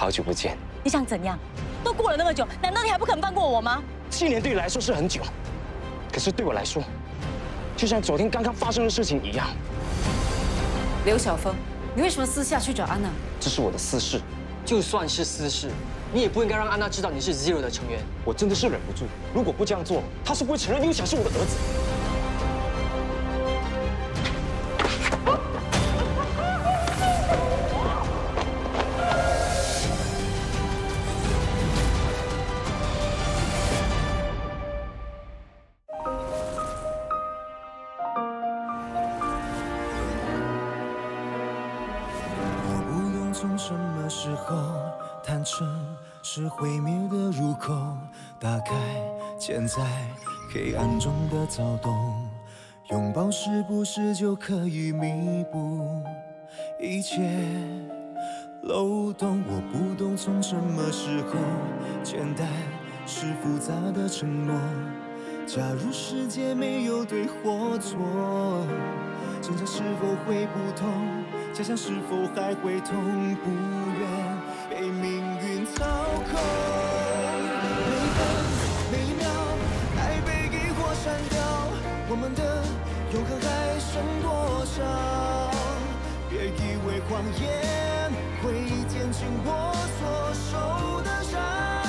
好久不见。你想怎样？都过了那么久，难道你还不肯放过我吗？七年对你来说是很久，可是对我来说，就像昨天刚刚发生的事情一样。刘晓峰，你为什么私下去找安娜？这是我的私事，就算是私事，你也不应该让安娜知道你是 Zero 的成员。我真的是忍不住，如果不这样做，她是不会承认刘晓是我的儿子。躁动，拥抱是不是就可以弥补一切漏洞？我不懂从什么时候，简单是复杂的承诺。假如世界没有对或错，挣扎是否会不痛？假想是否还会痛？不愿被命运操控。永恒还剩多少？别以为谎言会减轻我所受的伤。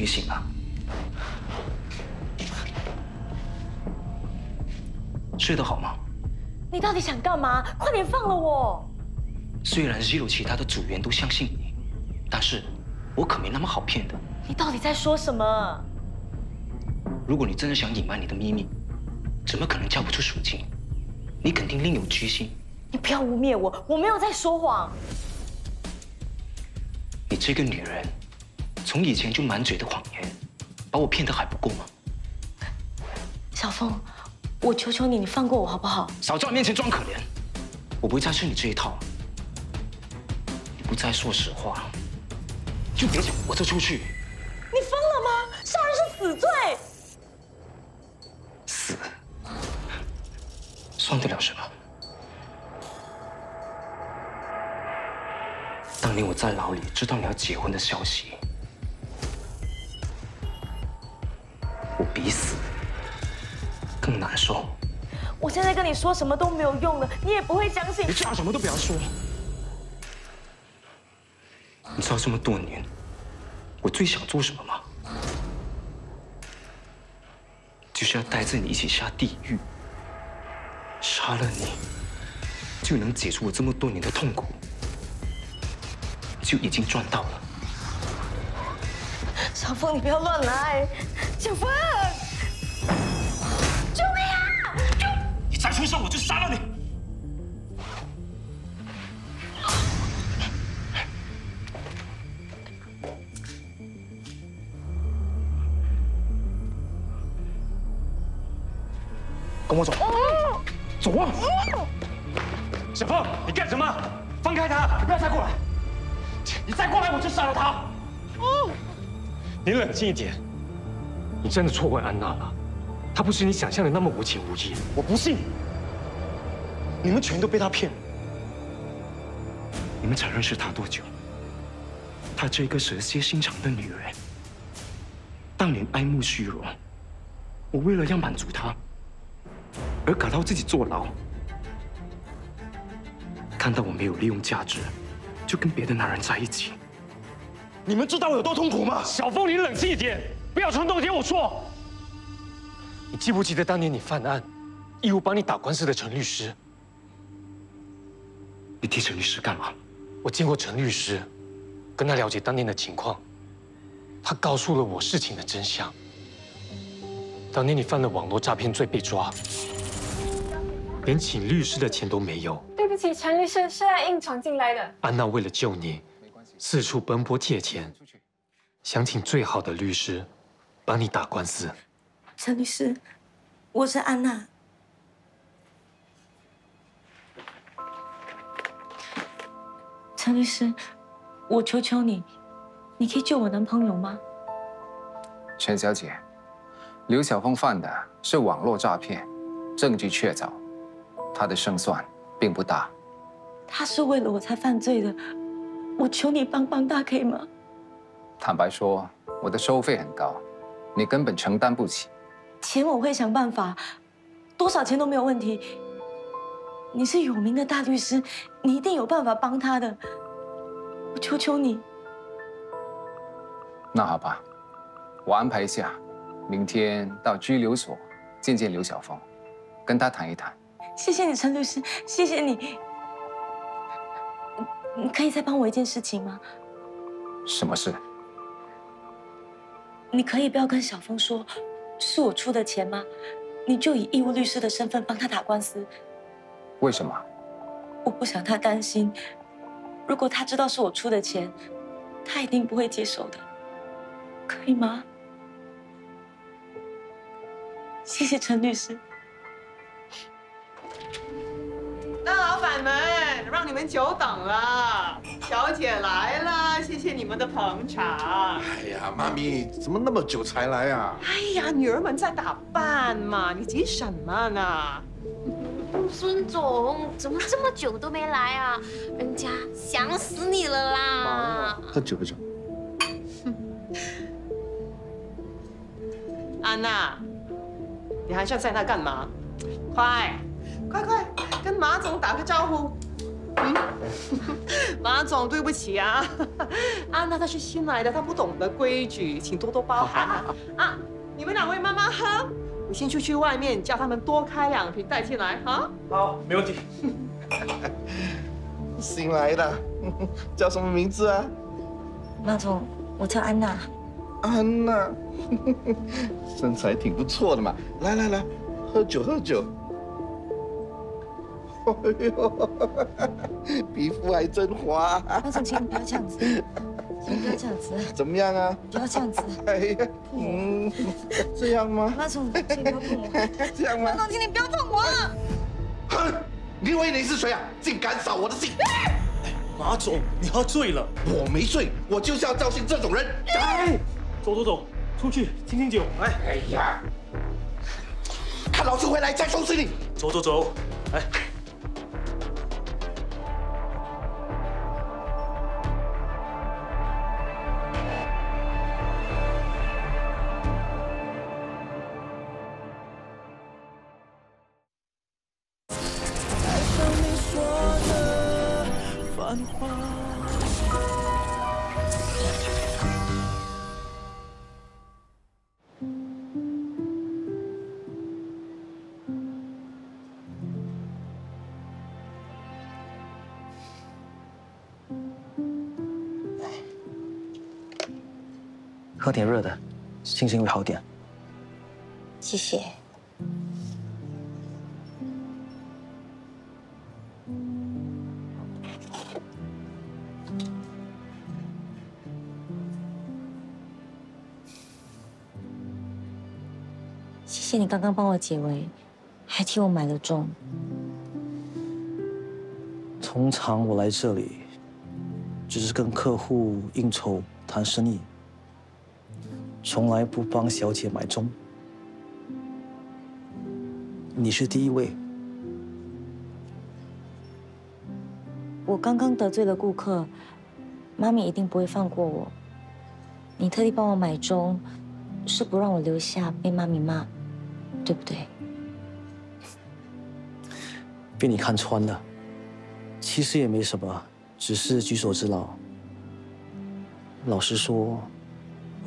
终于醒了，睡得好吗？你到底想干嘛？快点放了我！虽然 Zero 其他的组员都相信你，但是我可没那么好骗的。你到底在说什么？如果你真的想隐瞒你的秘密，怎么可能交不出赎金？你肯定另有居心。你不要污蔑我，我没有在说谎。你这个女人。从以前就满嘴的谎言，把我骗得还不够吗？小峰，我求求你，你放过我好不好？少在我面前装可怜，我不会再吃你这一套。你不再说实话，就别想活着出去。你疯了吗？杀人是死罪。死，算得了什么？当年我在牢里知道你要结婚的消息。更难受。我现在跟你说什么都没有用了，你也不会相信。你最好什么都不要说。你知道这么多年我最想做什么吗？就是要带着你一起下地狱。杀了你，就能解除我这么多年的痛苦，就已经赚到了。小峰，你不要乱来！小峰，出声，我就杀了你！跟我走，走啊！小峰，你干什么？放开他！不要再过来！你再过来，我就杀了他。你冷静一点，你真的错怪安娜了，她不是你想象的那么无情无义。我不信，你们全都被他骗了。你们才认识他多久？她这个蛇蝎心肠的女人，当年爱慕虚荣，我为了要满足她，而搞到自己坐牢。看到我没有利用价值，就跟别的男人在一起。你们知道我有多痛苦吗？小凤，你冷静一点，不要冲动，听我说。你记不记得当年你犯案，义务帮你打官司的陈律师？你替陈律师干嘛？我见过陈律师，跟他了解当年的情况，他告诉了我事情的真相。当年你犯了网络诈骗罪被抓，连请律师的钱都没有。对不起，陈律师是来硬闯进来的。安娜为了救你，四处奔波借钱，想请最好的律师帮你打官司。陈律师，我是安娜。陈律师，我求求你，你可以救我男朋友吗？陈小姐，刘晓峰犯的是网络诈骗，证据确凿，他的胜算。并不大，他是为了我才犯罪的，我求你帮帮他，可以吗？坦白说，我的收费很高，你根本承担不起。钱我会想办法，多少钱都没有问题。你是有名的大律师，你一定有办法帮他的，我求求你。那好吧，我安排一下，明天到拘留所见见刘晓峰，跟他谈一谈。谢谢你，陈律师，谢谢你。你可以再帮我一件事情吗？什么事？你可以不要跟小峰说是我出的钱吗？你就以义务律师的身份帮他打官司。为什么？我不想他担心。如果他知道是我出的钱，他一定不会接受的。可以吗？谢谢陈律师。大老板们，让你们久等了，小姐来了，谢谢你们的捧场。哎呀，妈咪，怎么那么久才来啊？哎呀，女儿们在打扮嘛，你急什么呢？孙总怎么这么久都没来啊？人家想死你了啦！喝酒喝酒。安娜，你还是在那干嘛？快！快快跟马总打个招呼。嗯，马总，对不起啊，安娜她是新来的，她不懂得规矩，请多多包涵啊。啊，你们两位慢慢喝，我先出去外面叫他们多开两瓶带进来啊。好，没问题。新来的，叫什么名字啊？马总，我叫安娜。安娜，身材挺不错的嘛。来来来，喝酒喝酒。哎呦，皮肤还真滑！马总，请你不要这样子，请不要这样子。怎么样啊？不要这样子。哎呀，嗯，这样吗？马总，请不要碰我。这样吗？马总，请 你不要碰我。哼！你以为你是谁啊？竟敢扫我的兴！马总，你喝醉了。我没醉，我就是要教训这种人。哎，走走走，出去清清酒。哎，哎呀，看老子回来再收拾你。走走走，哎。喝点热的，心情会好点。谢谢。谢谢你刚刚帮我解围，还替我买了钟。通常我来这里，只是跟客户应酬谈生意，从来不帮小姐买钟。你是第一位。我刚刚得罪了顾客，妈咪一定不会放过我。你特地帮我买钟，是不让我留下被妈咪骂，对不对？被你看穿了，其实也没什么，只是举手之劳。老实说，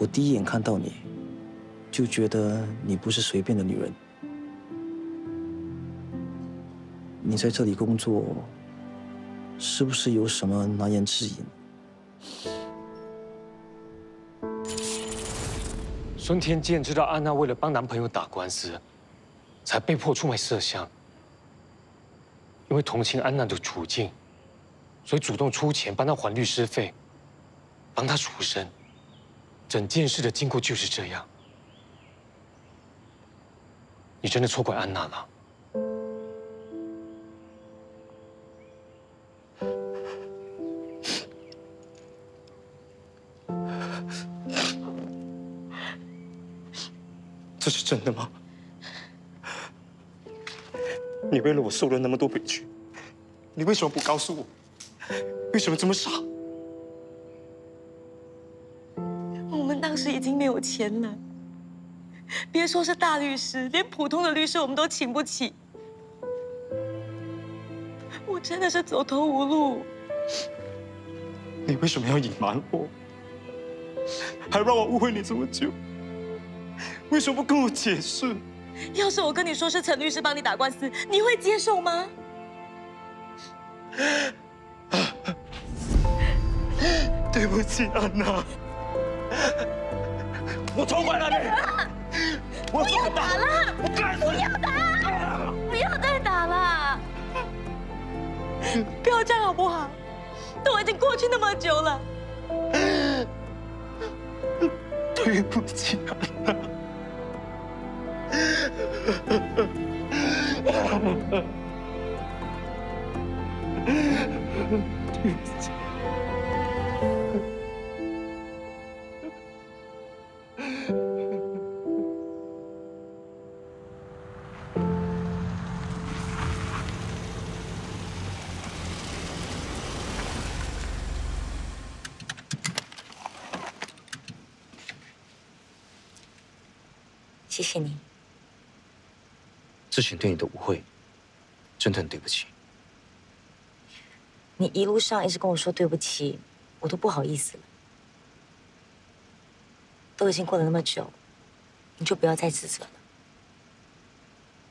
我第一眼看到你，就觉得你不是随便的女人。你在这里工作。是不是有什么难言之隐？孙天健知道安娜为了帮男朋友打官司，才被迫出卖麝香。因为同情安娜的处境，所以主动出钱帮她还律师费，帮她赎身。整件事的经过就是这样。你真的错怪安娜了？这是真的吗？你为了我受了那么多委屈，你为什么不告诉我？为什么这么傻？经没有钱了，别说是大律师，连普通的律师我们都请不起。我真的是走投无路。你为什么要隐瞒我？还让我误会你这么久？为什么不跟我解释？要是我跟你说是陈律师帮你打官司，你会接受吗？对不起，安娜，我错怪了你。不要打了！不要打！不要再打了！不要这样好不好？都已经过去那么久了。对不起，安娜。对不起。谢谢你。之前对你的误会，真的很对不起。你一路上一直跟我说对不起，我都不好意思了。都已经过了那么久，你就不要再自责了。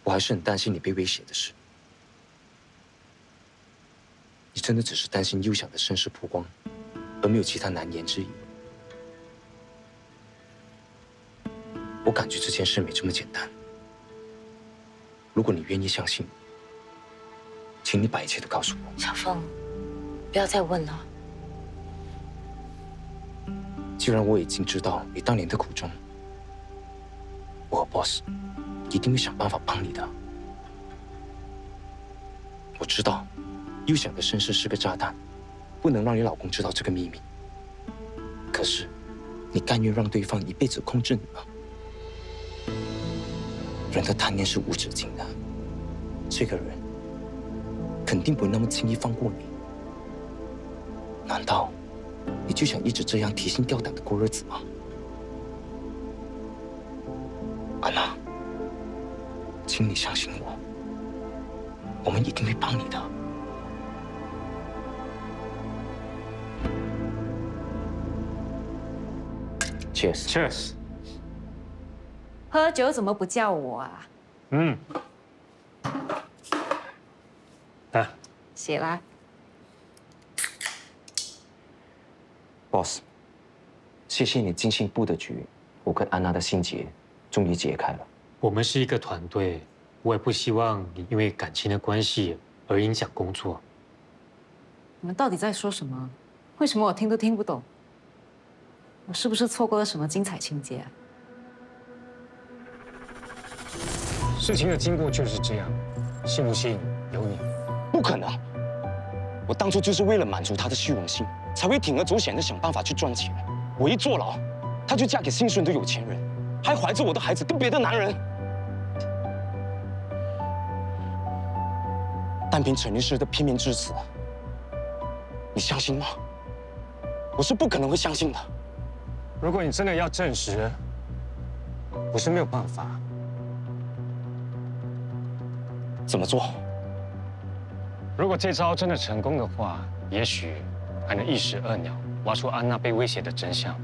我还是很担心你被威胁的事。你真的只是担心优想的身世曝光，而没有其他难言之隐？我感觉这件事没这么简单。如果你愿意相信，请你把一切都告诉我。小凤，不要再问了。既然我已经知道你当年的苦衷，我和 boss 一定会想办法帮你的。我知道，优想的身世是个炸弹，不能让你老公知道这个秘密。可是，你甘愿让对方一辈子控制你吗？人的贪念是无止境的，这个人肯定不会那么轻易放过你。难道你就想一直这样提心吊胆的过日子吗？安娜，请你相信我，我们一定会帮你的。Cheers，Cheers。喝酒怎么不叫我啊？嗯，啊，写啦。Boss，谢谢你精心布的局，我跟安娜的心结终于解开了。我们是一个团队，我也不希望你因为感情的关系而影响工作。你们到底在说什么？为什么我听都听不懂？我是不是错过了什么精彩情节啊？事情的经过就是这样，信不信由你。不可能，我当初就是为了满足他的虚荣心，才会铤而走险的想办法去赚钱。我一坐牢，他就嫁给姓孙的有钱人，还怀着我的孩子跟别的男人。单凭陈律师的片面之词，你相信吗？我是不可能会相信的。如果你真的要证实，我是没有办法。怎么做？如果这招真的成功的话，也许还能一石二鸟，挖出安娜被威胁的真相。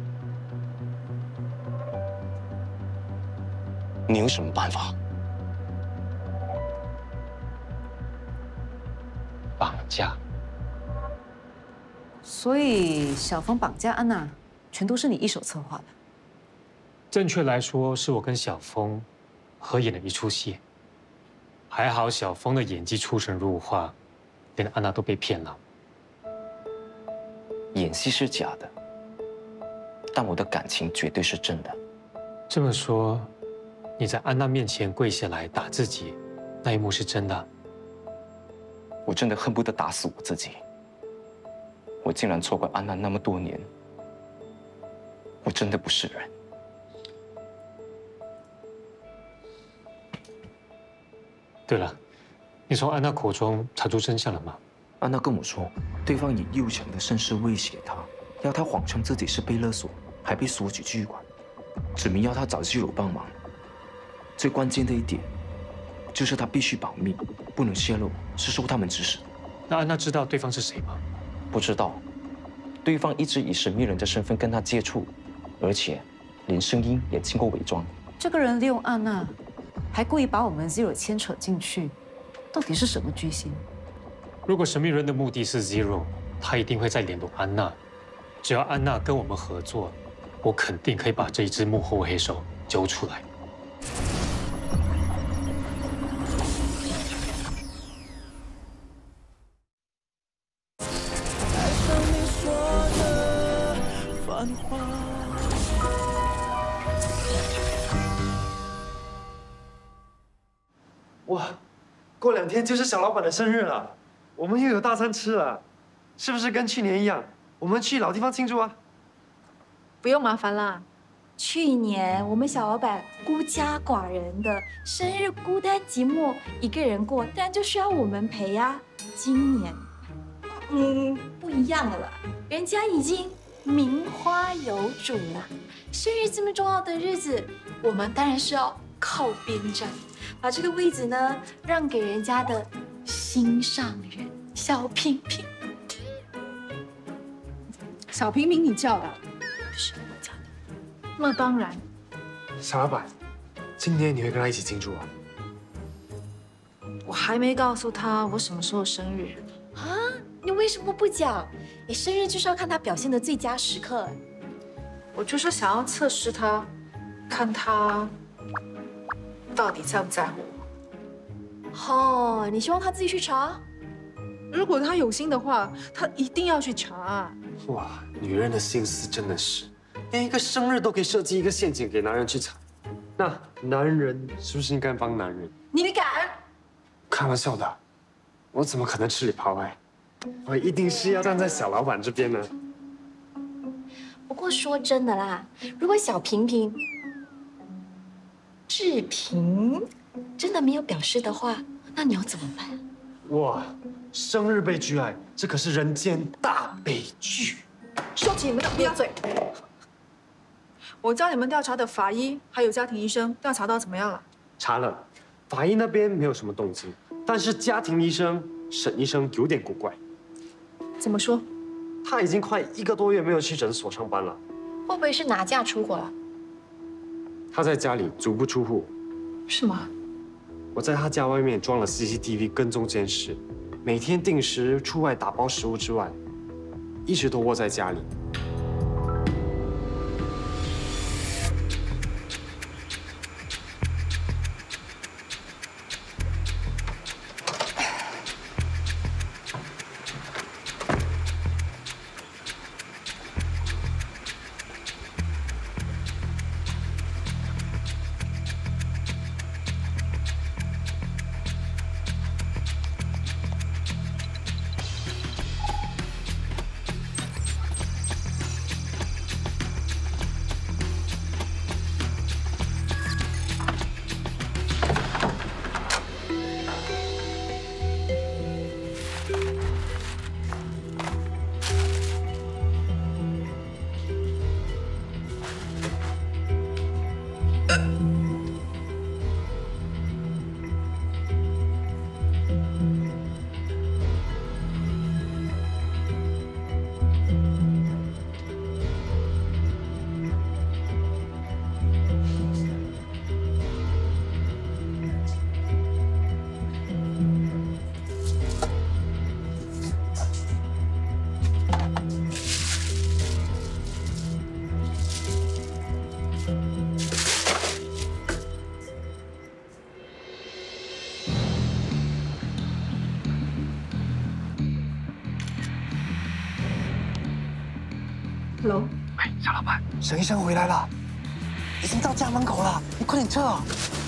你有什么办法？绑架。所以小峰绑架安娜，全都是你一手策划的。正确来说，是我跟小峰合演的一出戏。还好小峰的演技出神入化，连安娜都被骗了。演戏是假的，但我的感情绝对是真的。这么说，你在安娜面前跪下来打自己，那一幕是真的？我真的恨不得打死我自己。我竟然错怪安娜那么多年，我真的不是人。对了，你从安娜口中查出真相了吗？安娜跟我说，对方以幼强的身世威胁她，要她谎称自己是被勒索，还被索取巨款，指明要她找基友帮忙。最关键的一点，就是她必须保密，不能泄露，是受他们指使。那安娜知道对方是谁吗？不知道。对方一直以神秘人的身份跟她接触，而且连声音也经过伪装。这个人利用安娜。还故意把我们 Zero 牵扯进去，到底是什么居心？如果神秘人的目的是 Zero，他一定会再联络安娜。只要安娜跟我们合作，我肯定可以把这一只幕后黑手揪出来。天就是小老板的生日了，我们又有大餐吃了，是不是跟去年一样？我们去老地方庆祝啊！不用麻烦啦，去年我们小老板孤家寡人的生日，孤单寂寞一个人过，当然就需要我们陪呀。今年，嗯，不一样了，人家已经名花有主了，生日这么重要的日子，我们当然是要靠边站。把这个位置呢让给人家的心上人小平平。小平平，你叫的？不是我叫的。那当然。小老板，今天你会跟他一起庆祝啊？我还没告诉他我什么时候生日啊！你为什么不讲？你生日就是要看他表现的最佳时刻。我就是想要测试他，看他。到底在不在乎我？哦，你希望他自己去查？如果他有心的话，他一定要去查。哇，女人的心思真的是，连一个生日都可以设计一个陷阱给男人去查。那男人是不是应该帮男人？你敢？开玩笑的，我怎么可能吃里扒外？我一定是要站在小老板这边呢。不过说真的啦，如果小平平。志平真的没有表示的话，那你要怎么办？哇，生日被拒爱，这可是人间大悲剧！收起你们的乌鸦嘴！我叫你们调查的法医还有家庭医生，调查到怎么样了？查了，法医那边没有什么动静，但是家庭医生沈医生有点古怪。怎么说？他已经快一个多月没有去诊所上班了。会不会是拿假出国了？他在家里足不出户，是吗？我在他家外面装了 CCTV 跟踪监视，每天定时出外打包食物之外，一直都窝在家里。，Hello，哎，小老板，沈医生回来了，已经到家门口了，你快点撤。你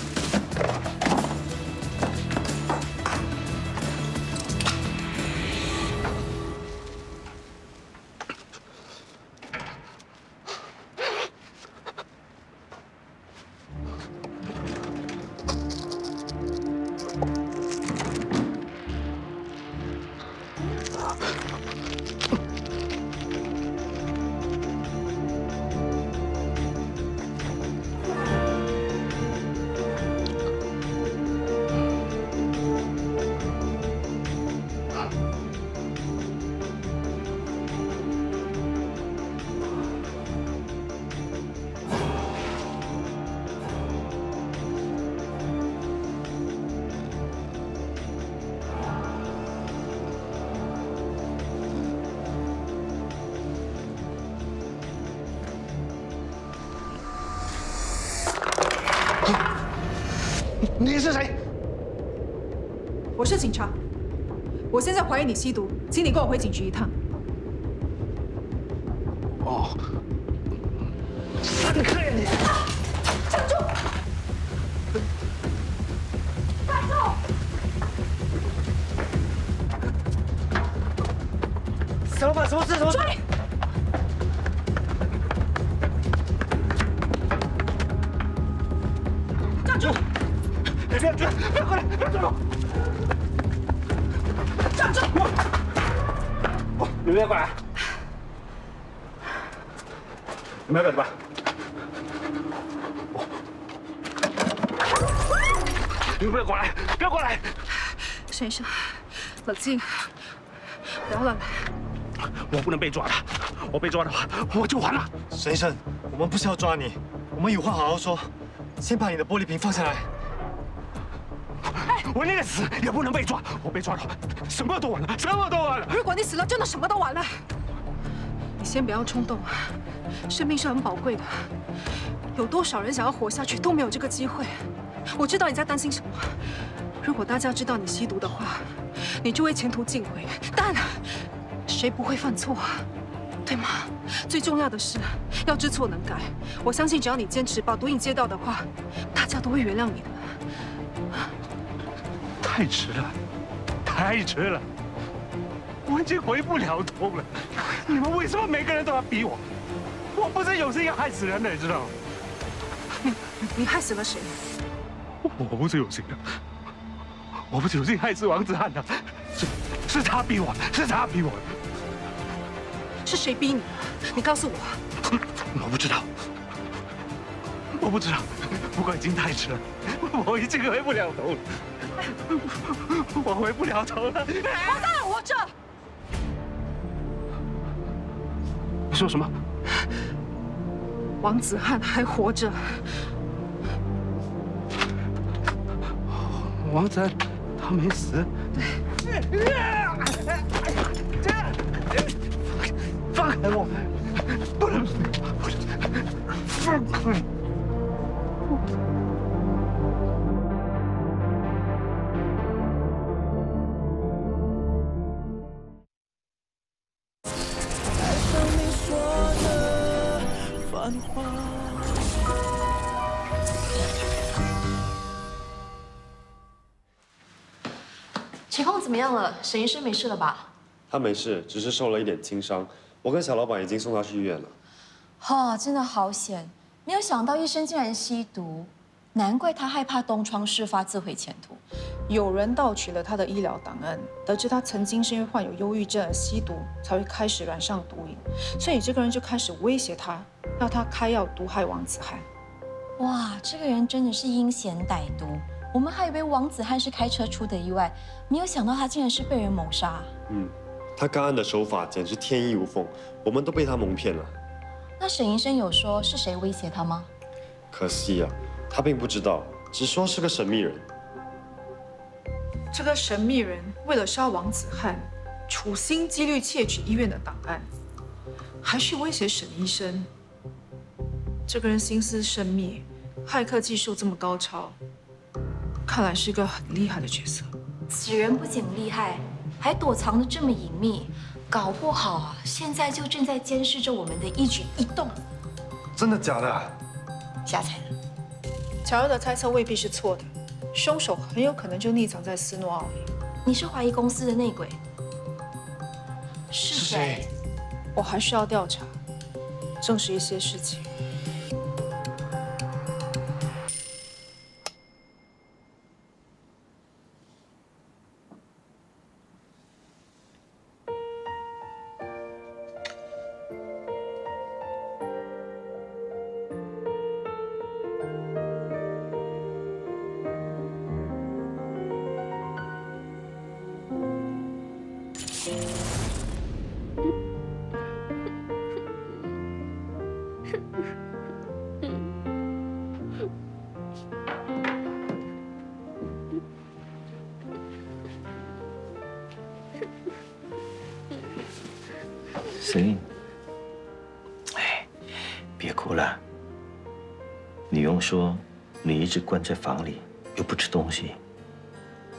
怀疑你吸毒，请你跟我回警局一趟。哦，三克你！站住！站住！小老板，什么事？什么？追！冷静，不要乱来。我不能被抓的，我被抓的话我就完了。沈医生，我们不是要抓你，我们有话好好说。先把你的玻璃瓶放下来。我宁愿死也不能被抓。我被抓了，什么都完了，什么都完了。如果你死了，真的什么都完了。你先不要冲动，生命是很宝贵的，有多少人想要活下去都没有这个机会。我知道你在担心什么。如果大家知道你吸毒的话，你就会前途尽毁。但谁不会犯错，对吗？最重要的是要知错能改。我相信只要你坚持把毒瘾戒掉的话，大家都会原谅你的。太迟了，太迟了，我已经回不了头了。你们为什么每个人都要逼我？我不是有心要害死人的，你知道吗？你你害死了谁？我不是有心的，我不是有心害死王子涵的，是是他逼我，是他逼我的。是谁逼你的？你告诉我。我不知道，我不知道，不过已经太迟了，我已经回不了头了，我回不了头了。王子涵活着。你说什么？王子汉还活着。王子涵他没死。对。放开我！不能，不是，放开！情况怎么样了？沈医生没事了吧？他没事，只是受了一点轻伤。我跟小老板已经送他去医院了。哦，真的好险！没有想到医生竟然吸毒，难怪他害怕东窗事发，自毁前途。有人盗取了他的医疗档案，得知他曾经是因为患有忧郁症而吸毒，才会开始染上毒瘾，所以这个人就开始威胁他，要他开药毒害王子涵。哇，这个人真的是阴险歹毒！我们还以为王子汉是开车出的意外，没有想到他竟然是被人谋杀。嗯。他干案的手法简直天衣无缝，我们都被他蒙骗了。那沈医生有说是谁威胁他吗？可惜啊，他并不知道，只说是个神秘人。这个神秘人为了杀王子涵，处心积虑窃取医院的档案，还去威胁沈医生。这个人心思深密，骇客技术这么高超，看来是个很厉害的角色。此人不仅厉害。还躲藏的这么隐秘，搞不好啊，现在就正在监视着我们的一举一动。真的假的？瞎猜的。乔儿的猜测未必是错的，凶手很有可能就匿藏在斯诺奥里。你是怀疑公司的内鬼？是谁？我还需要调查，证实一些事情。说，你一直关在房里，又不吃东西，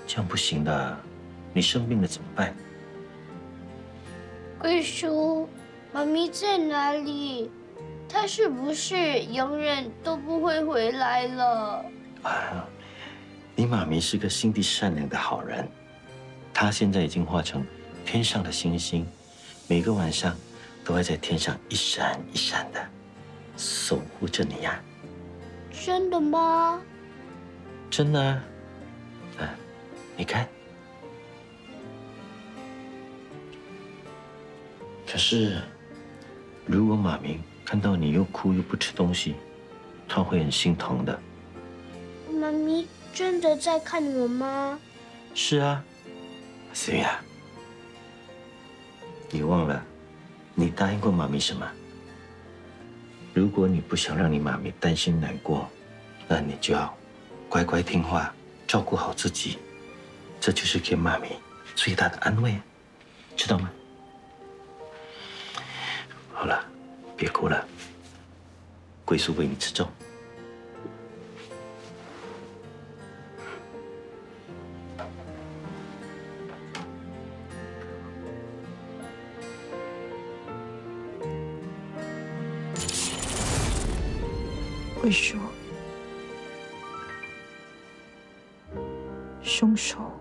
这样不行的。你生病了怎么办？贵叔，妈咪在哪里？她是不是永远都不会回来了？啊，你妈咪是个心地善良的好人，她现在已经化成天上的星星。每个晚上都会在天上一闪一闪的守护着你呀！真的吗？真的啊！嗯，你看。可是，如果马明看到你又哭又不吃东西，他会很心疼的。妈咪真的在看我吗？是啊，思雨啊。你忘了，你答应过妈咪什么？如果你不想让你妈咪担心难过，那你就要乖乖听话，照顾好自己。这就是给妈咪最大的安慰，知道吗？好了，别哭了，贵叔为你吃粥。会说，凶手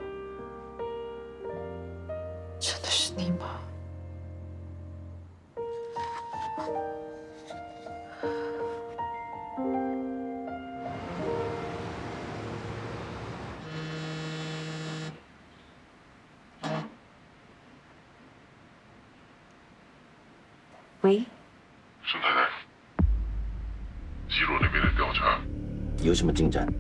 什么进展？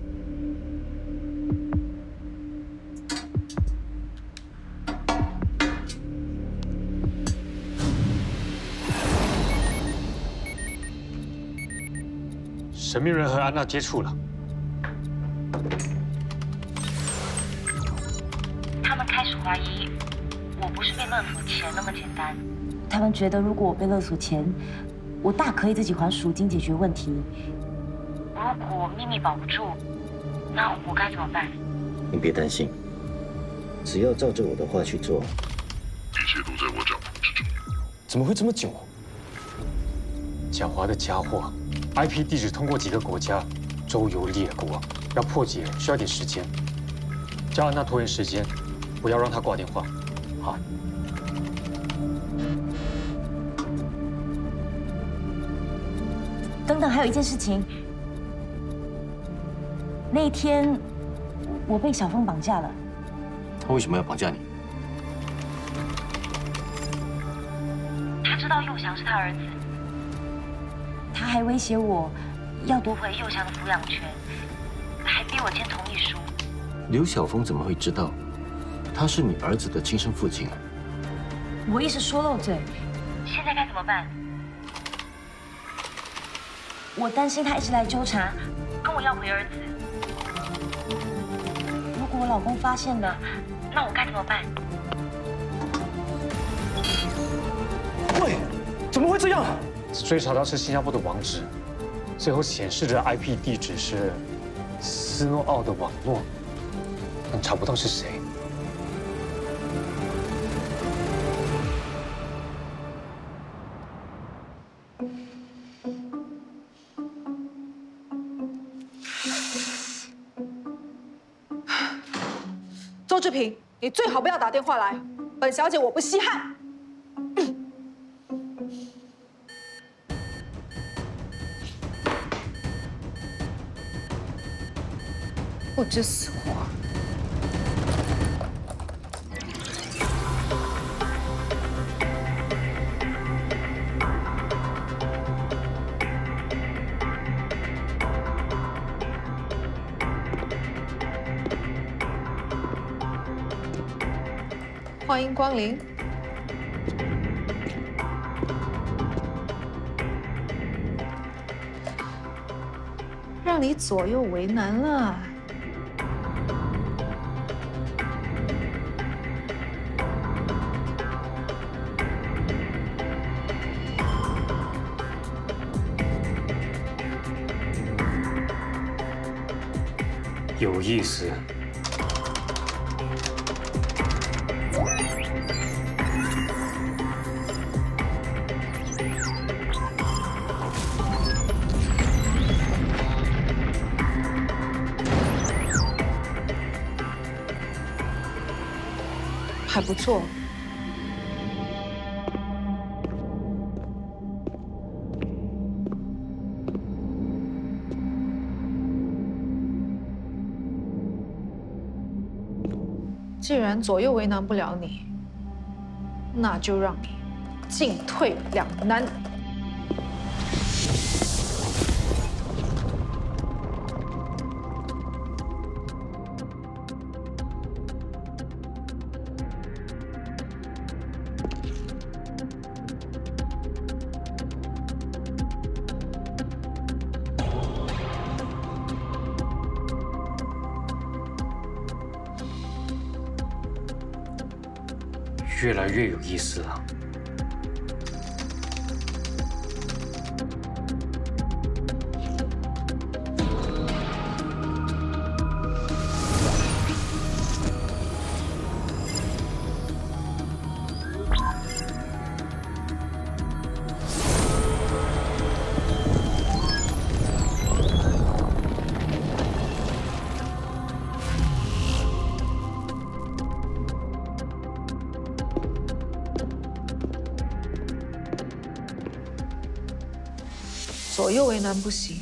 神秘人和安娜接触了，他们开始怀疑我不是被勒索钱那么简单。他们觉得，如果我被勒索钱，我大可以自己还赎金解决问题。如果秘密保不住，那我该怎么办？你别担心，只要照着我的话去做，一切都在我掌控之中。怎么会这么久？狡猾的家伙，IP 地址通过几个国家，周游列国，要破解需要点时间。叫安娜拖延时间，不要让她挂电话。好。等等，还有一件事情。那一天，我被小峰绑架了。他为什么要绑架你？他知道佑祥是他儿子，他还威胁我，要夺回佑祥的抚养权，还逼我签同意书。刘晓峰怎么会知道他是你儿子的亲生父亲？我一时说漏嘴，现在该怎么办？我担心他一直来纠缠，跟我要回儿子。老公发现了，那我该怎么办？喂，怎么会这样？追查到是新加坡的网址，最后显示的 IP 地址是斯诺奥的网络，但查不到是谁。你最好不要打电话来，本小姐我不稀罕。不知死活！欢迎光临。让你左右为难了。有意思。还不错。既然左右为难不了你，那就让你进退两难。左右为难不行，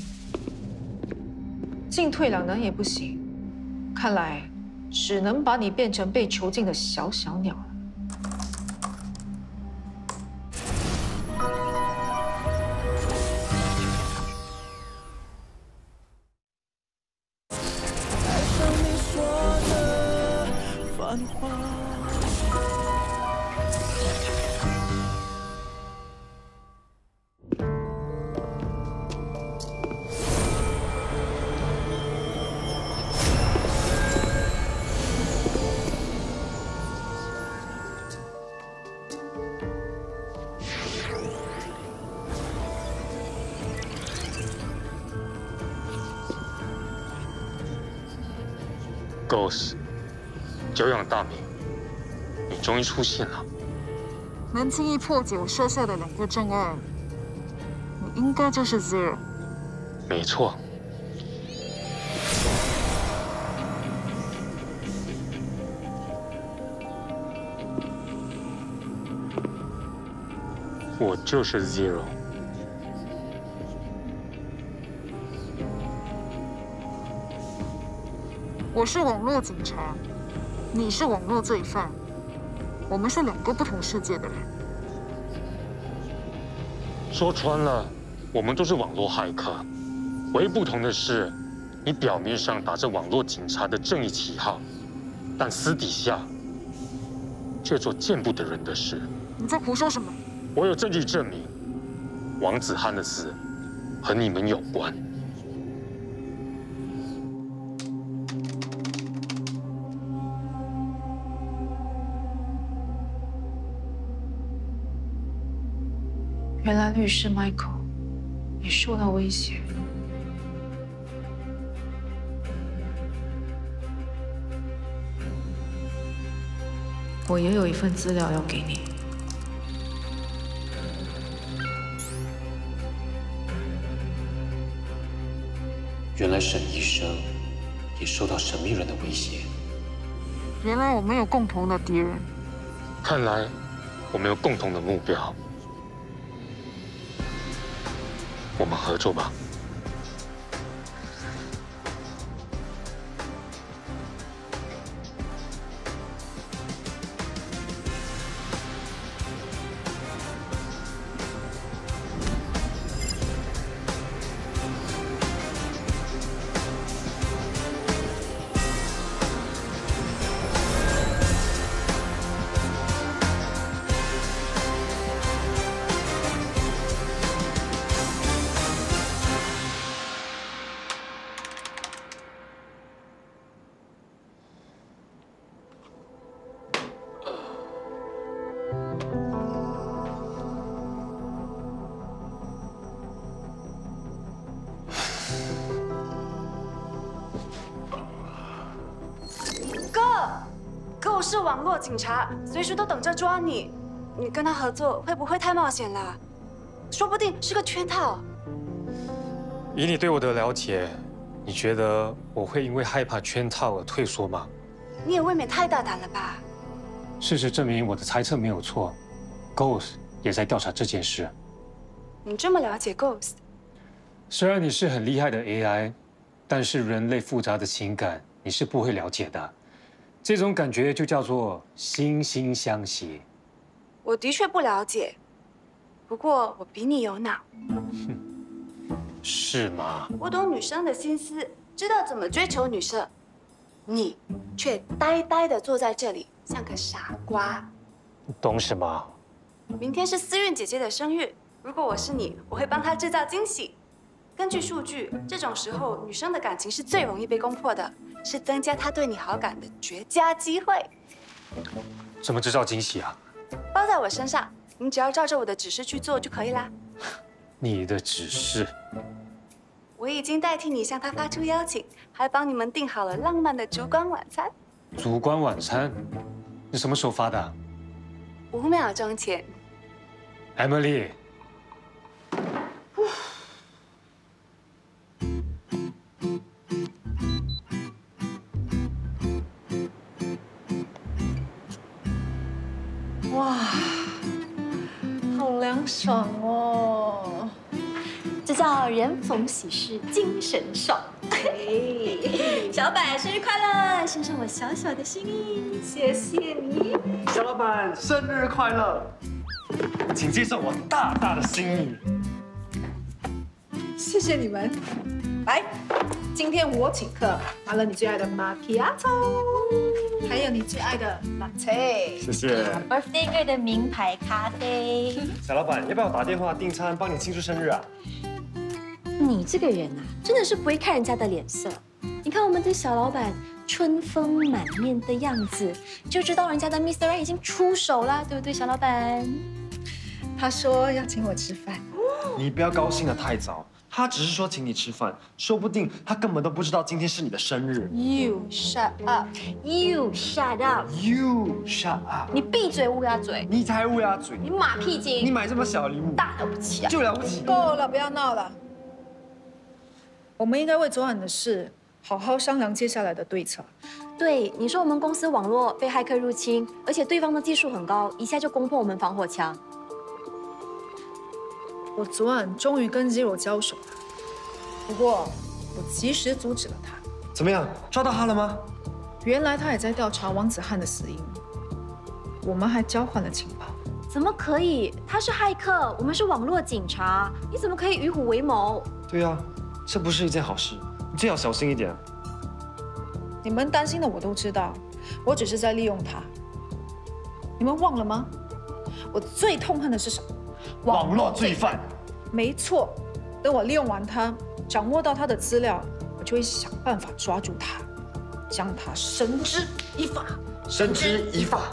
进退两难也不行，看来只能把你变成被囚禁的小小鸟。久仰大名，你终于出现了。能轻易破解我设下的两个障碍，你应该就是 Zero。没错，我就是 Zero。我是网络警察，你是网络罪犯，我们是两个不同世界的人。说穿了，我们都是网络骇客，唯一不同的是，你表面上打着网络警察的正义旗号，但私底下却做见不得人的事。你在胡说什么？我有证据证明，王子涵的死和你们有关。原来律师 Michael 也受到威胁。我也有一份资料要给你。原来沈医生也受到神秘人的威胁。原来我们有共同的敌人。看来我们有共同的目标，我们合作吧。网络警察，随时都等着抓你。你跟他合作会不会太冒险了？说不定是个圈套。以你对我的了解，你觉得我会因为害怕圈套而退缩吗？你也未免太大胆了吧？事实证明我的猜测没有错，Ghost 也在调查这件事。你这么了解 Ghost，虽然你是很厉害的 AI，但是人类复杂的情感你是不会了解的。这种感觉就叫做惺惺相惜。我的确不了解，不过我比你有脑，哼是吗？我懂女生的心思，知道怎么追求女生。你却呆呆的坐在这里，像个傻瓜。懂什么？明天是思韵姐姐的生日，如果我是你，我会帮她制造惊喜。根据数据，这种时候女生的感情是最容易被攻破的，是增加他对你好感的绝佳机会。怎么制造惊喜啊？包在我身上，你只要照着我的指示去做就可以啦。你的指示？我已经代替你向他发出邀请，还帮你们订好了浪漫的烛光晚餐。烛光晚餐？你什么时候发的？五秒钟前。Emily，凉爽哦！这叫人逢喜事精神爽。小老板生日快乐！献上我小小的心意，谢谢你。小老板生日快乐！请接受我大大的心意。谢谢你们。来，今天我请客，拿了你最爱的 macchiato，还有你最爱的 latte。谢谢。Birthday girl 的名牌咖啡。小老板，要不要打电话订餐帮你庆祝生日啊？你这个人啊，真的是不会看人家的脸色。你看我们的小老板春风满面的样子，就知道人家的 Mr. Right 已经出手了，对不对，小老板？他说要请我吃饭。你不要高兴得太早，他只是说请你吃饭，说不定他根本都不知道今天是你的生日。You shut up! You shut up! You shut up! 你闭嘴，乌鸦嘴！你才乌鸦嘴！你马屁精！你买这么小礼物，大了不起啊！就了不起。够了，不要闹了。我们应该为昨晚的事好好商量接下来的对策。对，你说我们公司网络被骇客入侵，而且对方的技术很高，一下就攻破我们防火墙。我昨晚终于跟 Zero 交手了，不过我及时阻止了他。怎么样，抓到他了吗？原来他也在调查王子汉的死因，我们还交换了情报。怎么可以？他是骇客，我们是网络警察，你怎么可以与虎为谋？对呀、这不是一件好事，你最好小心一点。你们担心的我都知道，我只是在利用他。你们忘了吗？我最痛恨的是什么？网络罪犯。没错，等我利用完他，掌握到他的资料，我就会想办法抓住他，将他绳之以法。绳之以法。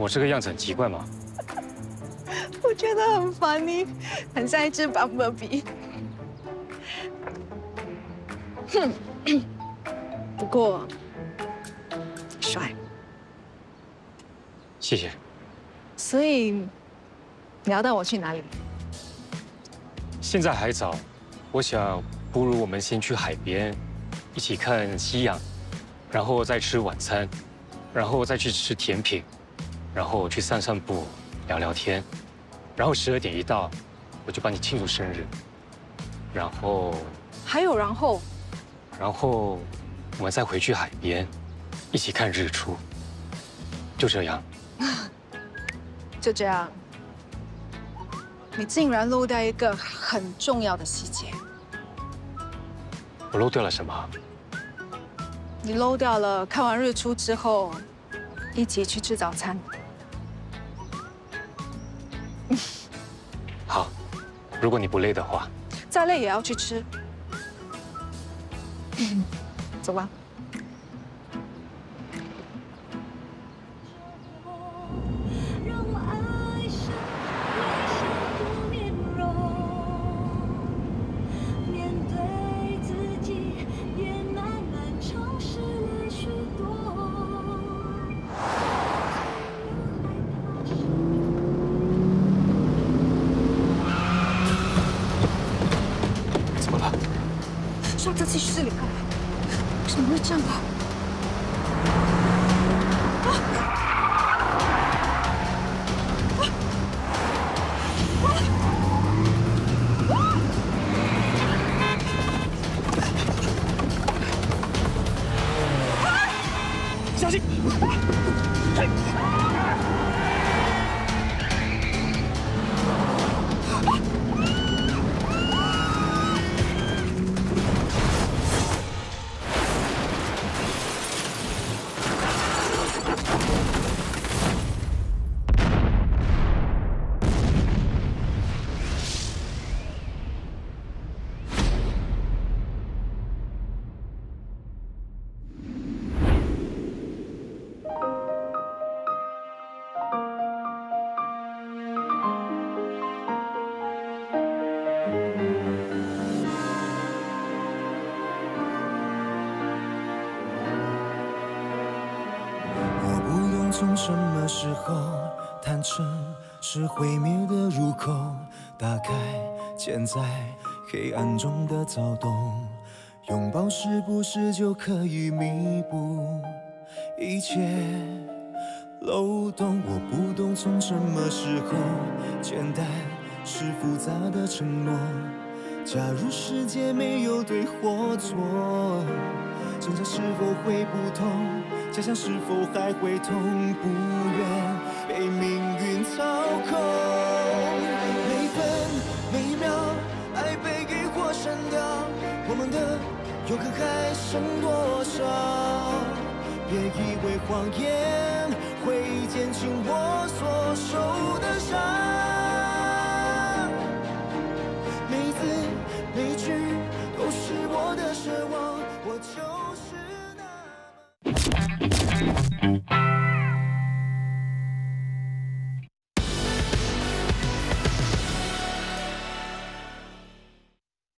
我这个样子很奇怪吗？我觉得很像一只 bumblebee。哼，不过帅。谢谢。所以你要带我去哪里？现在还早，我想不如我们先去海边，一起看夕阳，然后再吃晚餐，然后再去吃甜品，然后去散散步，聊聊天，然后十二点一到，我就帮你庆祝生日，然后还有然后？然后我们再回去海边，一起看日出。就这样。就这样。你竟然漏掉一个很重要的细节。我漏掉了什么？你漏掉了看完日出之后，一起去吃早餐。好，如果你不累的话。再累也要去吃。走吧。什么时候坦诚是毁灭的入口？打开潜在黑暗中的躁动，拥抱是不是就可以弥补一切漏洞？我不懂从什么时候简单是复杂的承诺。假如世界没有对或错，挣扎是否会不同？家乡是否还会痛？不愿被命运操控。每分每秒，爱被给火删掉，我们的永恒还剩多少？别以为谎言会减轻我所受的伤。